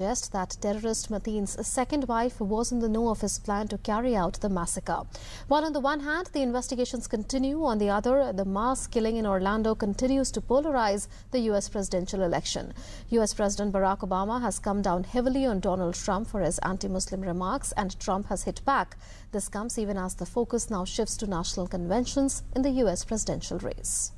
suggest that terrorist Mateen's second wife was in the know of his plan to carry out the massacre. While on the one hand, the investigations continue, on the other, the mass killing in Orlando continues to polarize the U.S. presidential election. U.S. President Barack Obama has come down heavily on Donald Trump for his anti-Muslim remarks, and Trump has hit back. This comes even as the focus now shifts to national conventions in the U.S. presidential race.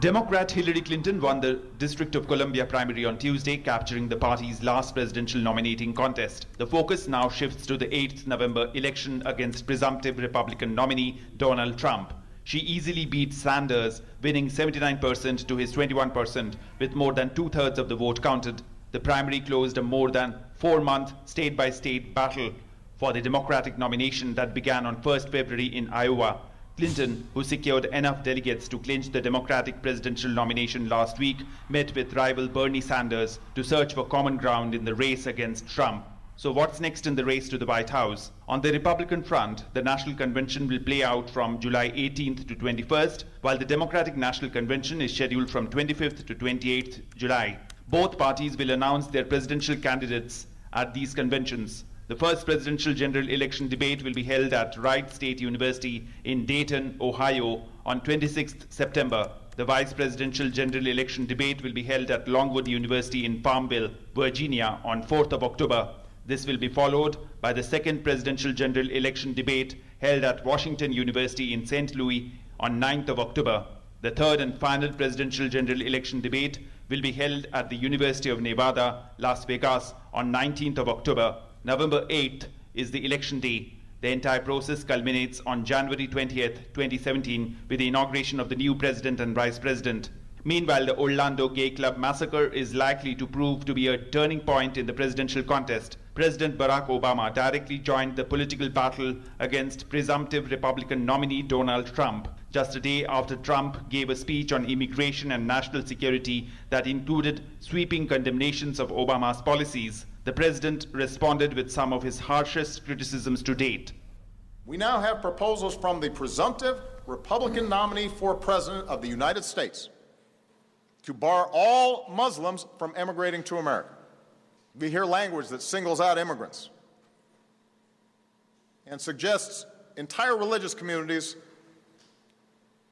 Democrat Hillary Clinton won the District of Columbia primary on Tuesday, capturing the party's last presidential nominating contest. The focus now shifts to the 8th November election against presumptive Republican nominee Donald Trump. She easily beat Sanders, winning 79% to his 21%, with more than two thirds of the vote counted. The primary closed a more than four month state by state battle for the Democratic nomination that began on 1st February in Iowa. Clinton, who secured enough delegates to clinch the Democratic presidential nomination last week, met with rival Bernie Sanders to search for common ground in the race against Trump. So what's next in the race to the White House? On the Republican front, the National Convention will play out from July 18th to 21st, while the Democratic National Convention is scheduled from 25th to 28th July. Both parties will announce their presidential candidates at these conventions. The first presidential general election debate will be held at Wright State University in Dayton, Ohio on 26th September. The vice presidential general election debate will be held at Longwood University in Farmville, Virginia on 4th of October. This will be followed by the second presidential general election debate held at Washington University in St. Louis on 9th of October. The third and final presidential general election debate will be held at the University of Nevada, Las Vegas on 19th of October. November 8th is the election day. The entire process culminates on January 20th, 2017, with the inauguration of the new president and vice president. Meanwhile, the Orlando Gay Club massacre is likely to prove to be a turning point in the presidential contest. President Barack Obama directly joined the political battle against presumptive Republican nominee Donald Trump, just a day after Trump gave a speech on immigration and national security that included sweeping condemnations of Obama's policies. The president responded with some of his harshest criticisms to date. We now have proposals from the presumptive Republican nominee for President of the United States to bar all Muslims from emigrating to America. We hear language that singles out immigrants and suggests entire religious communities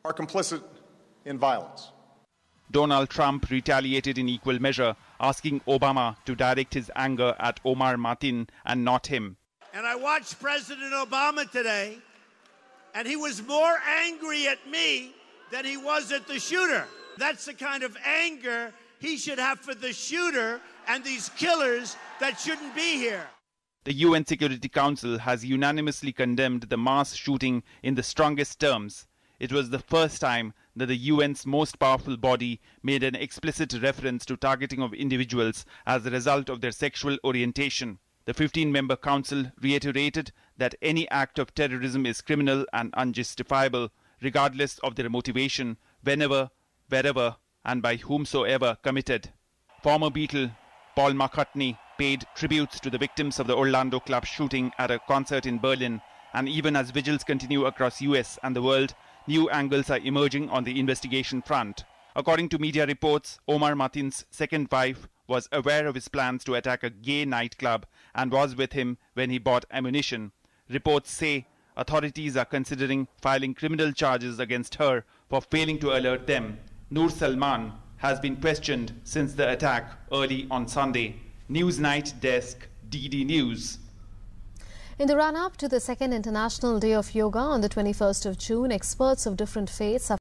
are complicit in violence. Donald Trump retaliated in equal measure, asking Obama to direct his anger at Omar Mateen and not him. And I watched President Obama today, and he was more angry at me than he was at the shooter. That's the kind of anger he should have for the shooter and these killers that shouldn't be here. The UN Security Council has unanimously condemned the mass shooting in the strongest terms. It was the first time that the UN's most powerful body made an explicit reference to targeting of individuals as a result of their sexual orientation. The 15 member council reiterated that any act of terrorism is criminal and unjustifiable, regardless of their motivation, whenever, wherever, and by whomsoever committed. Former Beatle Paul McCartney paid tributes to the victims of the Orlando club shooting at a concert in Berlin, and even as vigils continue across US and the world, new angles are emerging on the investigation front. According to media reports, Omar Mateen's second wife was aware of his plans to attack a gay nightclub and was with him when he bought ammunition. Reports say authorities are considering filing criminal charges against her for failing to alert them. Noor Salman has been questioned since the attack early on Sunday. Newsnight Desk, DD News. In the run-up to the second International Day of Yoga on the 21st of June, experts of different faiths have